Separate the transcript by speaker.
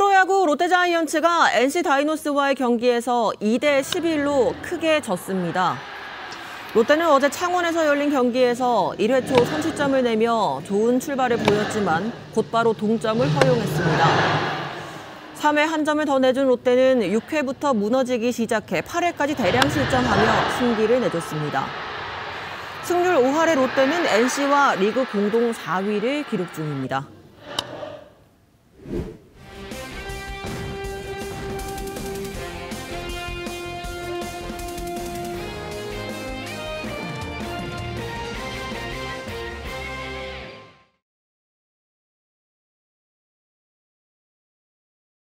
Speaker 1: 프로야구 롯데자이언츠가 NC 다이노스와의 경기에서 2대 11로 크게 졌습니다. 롯데는 어제 창원에서 열린 경기에서 1회 초 선취점을 내며 좋은 출발을 보였지만 곧바로 동점을 허용했습니다. 3회 한 점을 더 내준 롯데는 6회부터 무너지기 시작해 8회까지 대량 실점하며 승기를 내줬습니다. 승률 5할의 롯데는 NC와 리그 공동 4위를 기록 중입니다.